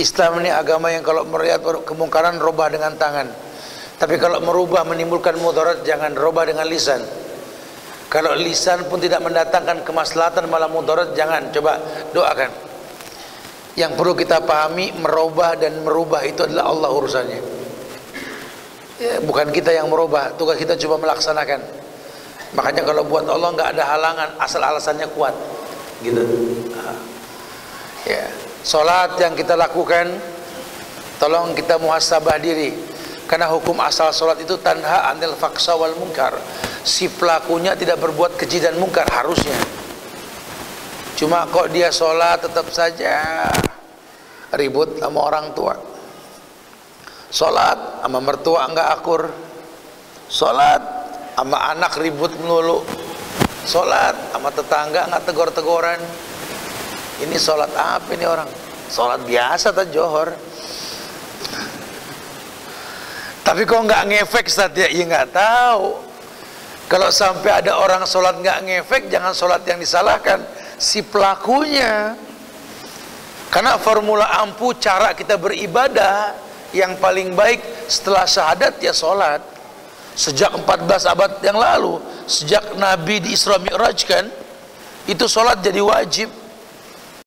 Islam ini agama yang kalau melihat kemungkaran robah dengan tangan. Tapi kalau merubah menimbulkan mudarat jangan robah dengan lisan. Kalau lisan pun tidak mendatangkan kemaslahatan malah mudarat jangan coba doakan. Yang perlu kita pahami merubah dan merubah itu adalah Allah urusannya. Ya, bukan kita yang merubah, tugas kita cuma melaksanakan. Makanya kalau buat Allah nggak ada halangan asal alasannya kuat. Gitu. Ya. Salat yang kita lakukan tolong kita muhasabah diri. Karena hukum asal salat itu tanha anil faksa wal munkar. Si pelakunya tidak berbuat keji dan mungkar harusnya. Cuma kok dia sholat tetap saja ribut sama orang tua. Sholat sama mertua enggak akur. Sholat sama anak ribut melulu. Sholat sama tetangga enggak tegor-tegoran. Ini sholat apa ini orang? Sholat biasa atau johor? Tapi kok nggak ngefek Ustaz ya? Ya nggak tahu. Kalau sampai ada orang sholat nggak ngefek, jangan sholat yang disalahkan si pelakunya. Karena formula ampuh cara kita beribadah yang paling baik setelah syahadat ya sholat. Sejak 14 abad yang lalu, sejak Nabi di Isra Mi'raj kan, itu sholat jadi wajib